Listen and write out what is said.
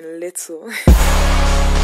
playing little.